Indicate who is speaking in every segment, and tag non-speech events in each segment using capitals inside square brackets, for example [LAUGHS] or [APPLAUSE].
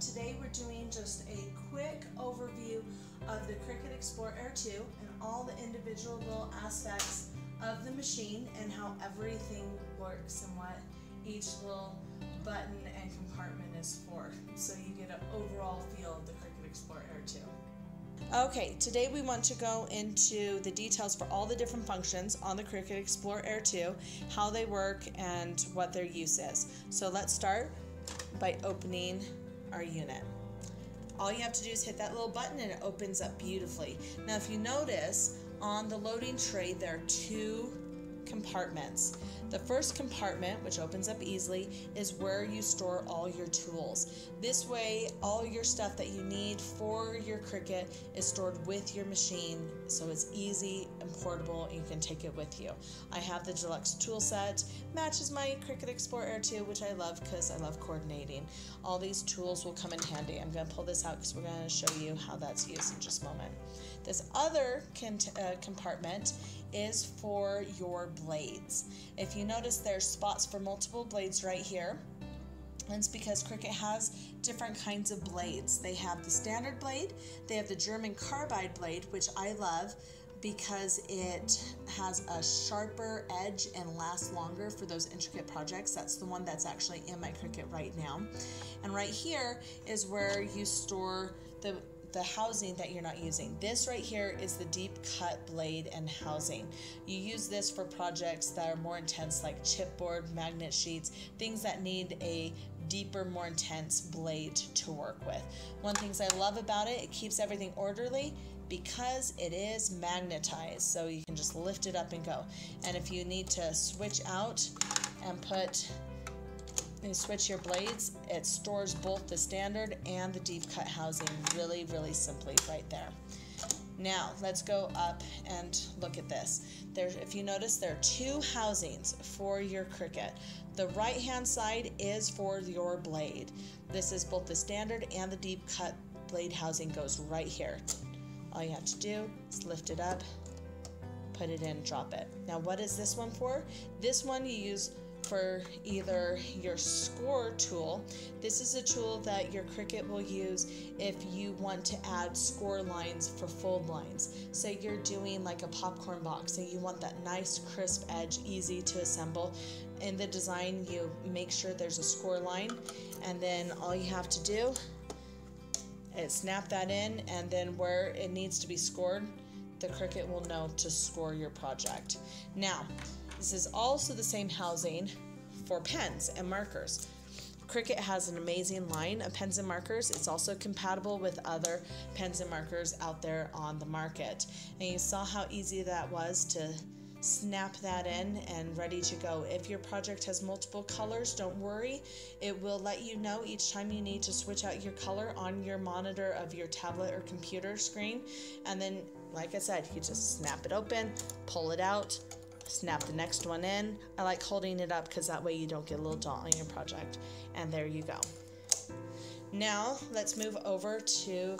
Speaker 1: today we're doing just a quick overview of the Cricut Explore Air 2 and all the individual little aspects of the machine and how everything works and what each little button and compartment is for so you get an overall feel of the Cricut Explore Air 2. Okay, today we want to go into the details for all the different functions on the Cricut Explore Air 2, how they work, and what their use is. So let's start by opening our unit. All you have to do is hit that little button and it opens up beautifully. Now if you notice, on the loading tray there are two compartments. The first compartment, which opens up easily, is where you store all your tools. This way, all your stuff that you need for your Cricut is stored with your machine, so it's easy and portable, and you can take it with you. I have the deluxe tool set, matches my Cricut Explore Air 2, which I love because I love coordinating. All these tools will come in handy. I'm going to pull this out because we're going to show you how that's used in just a moment. This other uh, compartment is for your blades. If you notice there's spots for multiple blades right here. It's because Cricut has different kinds of blades. They have the standard blade, they have the German carbide blade, which I love because it has a sharper edge and lasts longer for those intricate projects. That's the one that's actually in my Cricut right now. And right here is where you store the the housing that you're not using. This right here is the deep cut blade and housing. You use this for projects that are more intense like chipboard, magnet sheets, things that need a deeper, more intense blade to work with. One of the things I love about it, it keeps everything orderly because it is magnetized. So you can just lift it up and go. And if you need to switch out and put switch your blades, it stores both the standard and the deep cut housing really, really simply right there. Now, let's go up and look at this. There, if you notice, there are two housings for your Cricut. The right hand side is for your blade. This is both the standard and the deep cut blade housing goes right here. All you have to do is lift it up, put it in, drop it. Now, what is this one for? This one you use for either your score tool. This is a tool that your Cricut will use if you want to add score lines for fold lines. Say you're doing like a popcorn box and you want that nice crisp edge, easy to assemble. In the design, you make sure there's a score line and then all you have to do is snap that in and then where it needs to be scored, the Cricut will know to score your project. Now, this is also the same housing for pens and markers. Cricut has an amazing line of pens and markers. It's also compatible with other pens and markers out there on the market. And you saw how easy that was to snap that in and ready to go. If your project has multiple colors, don't worry. It will let you know each time you need to switch out your color on your monitor of your tablet or computer screen. And then, like I said, you just snap it open, pull it out, snap the next one in. I like holding it up because that way you don't get a little dot on your project. And there you go. Now let's move over to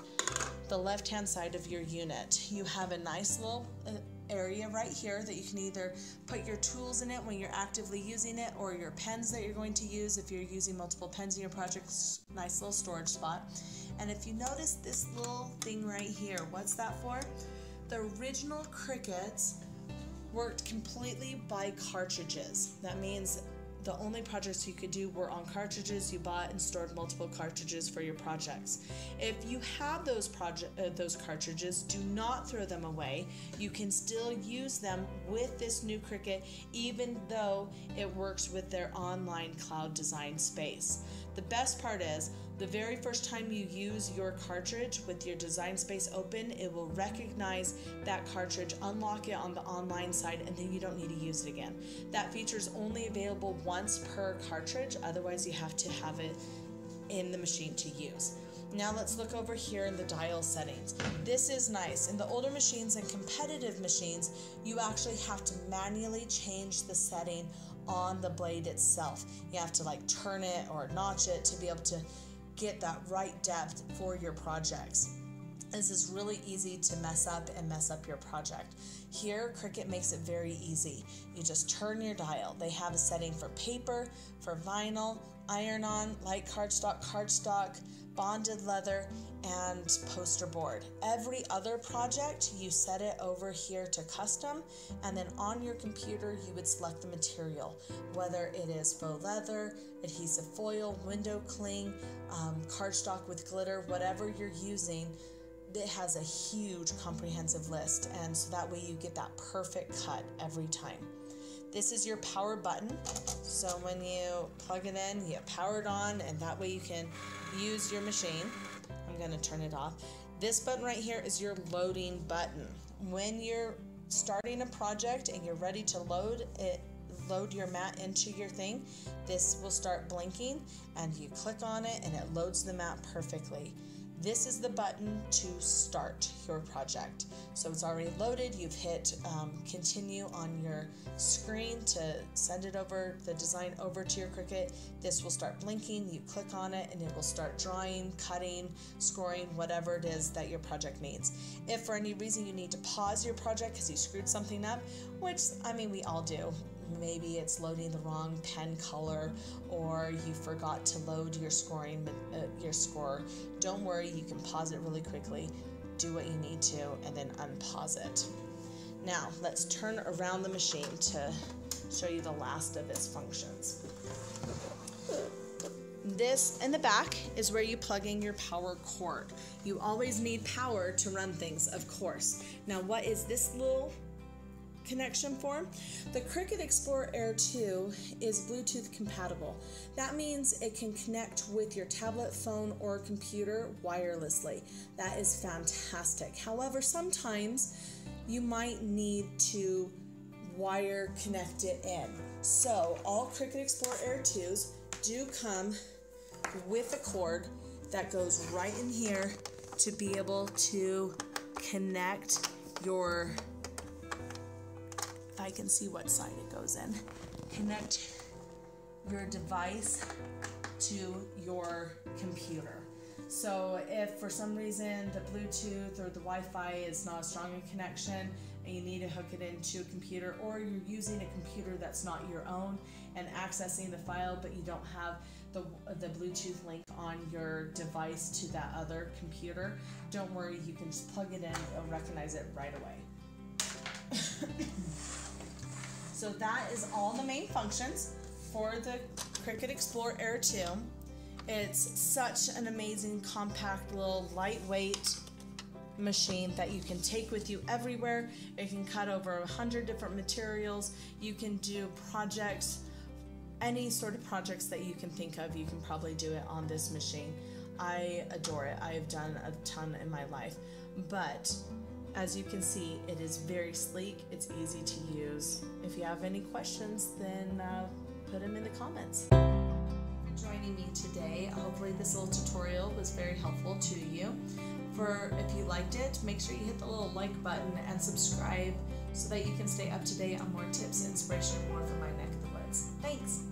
Speaker 1: the left hand side of your unit. You have a nice little uh, area right here that you can either put your tools in it when you're actively using it or your pens that you're going to use if you're using multiple pens in your project. Nice little storage spot. And if you notice this little thing right here, what's that for? The original Cricuts worked completely by cartridges. That means the only projects you could do were on cartridges you bought and stored multiple cartridges for your projects. If you have those project uh, those cartridges, do not throw them away. You can still use them with this new Cricut even though it works with their online cloud design space. The best part is the very first time you use your cartridge with your design space open, it will recognize that cartridge, unlock it on the online side, and then you don't need to use it again. That feature is only available once per cartridge, otherwise, you have to have it in the machine to use. Now let's look over here in the dial settings. This is nice. In the older machines and competitive machines, you actually have to manually change the setting on the blade itself. You have to like turn it or notch it to be able to get that right depth for your projects. This is really easy to mess up and mess up your project. Here, Cricut makes it very easy. You just turn your dial. They have a setting for paper, for vinyl, iron-on, light cardstock, cardstock, bonded leather, and poster board. Every other project, you set it over here to custom, and then on your computer, you would select the material, whether it is faux leather, adhesive foil, window cling, um, cardstock with glitter, whatever you're using. It has a huge comprehensive list, and so that way you get that perfect cut every time. This is your power button. So when you plug it in, you power it on, and that way you can use your machine. I'm going to turn it off. This button right here is your loading button. When you're starting a project and you're ready to load it, load your mat into your thing, this will start blinking and you click on it and it loads the mat perfectly. This is the button to start your project. So it's already loaded. You've hit um, continue on your screen to send it over, the design over to your Cricut. This will start blinking. You click on it and it will start drawing, cutting, scoring, whatever it is that your project needs. If for any reason you need to pause your project because you screwed something up, which I mean, we all do maybe it's loading the wrong pen color or you forgot to load your scoring uh, your score don't worry you can pause it really quickly do what you need to and then unpause it now let's turn around the machine to show you the last of its functions this in the back is where you plug in your power cord. You always need power to run things, of course. Now, what is this little connection form. The Cricut Explorer Air 2 is Bluetooth compatible. That means it can connect with your tablet, phone, or computer wirelessly. That is fantastic. However, sometimes you might need to wire connect it in. So, all Cricut Explorer Air 2s do come with a cord that goes right in here to be able to connect your I can see what side it goes in. Connect your device to your computer. So if for some reason the Bluetooth or the Wi-Fi is not a strong connection and you need to hook it into a computer or you're using a computer that's not your own and accessing the file but you don't have the, the Bluetooth link on your device to that other computer, don't worry, you can just plug it in, it'll recognize it right away. [LAUGHS] So that is all the main functions for the Cricut Explore Air 2. It's such an amazing, compact, little lightweight machine that you can take with you everywhere. It can cut over a hundred different materials. You can do projects, any sort of projects that you can think of, you can probably do it on this machine. I adore it. I have done a ton in my life. But as you can see, it is very sleek, it's easy to use. If you have any questions, then uh, put them in the comments. For joining me today, hopefully this little tutorial was very helpful to you. For if you liked it, make sure you hit the little like button and subscribe so that you can stay up to date on more tips, inspiration, and more from my neck of the woods. Thanks!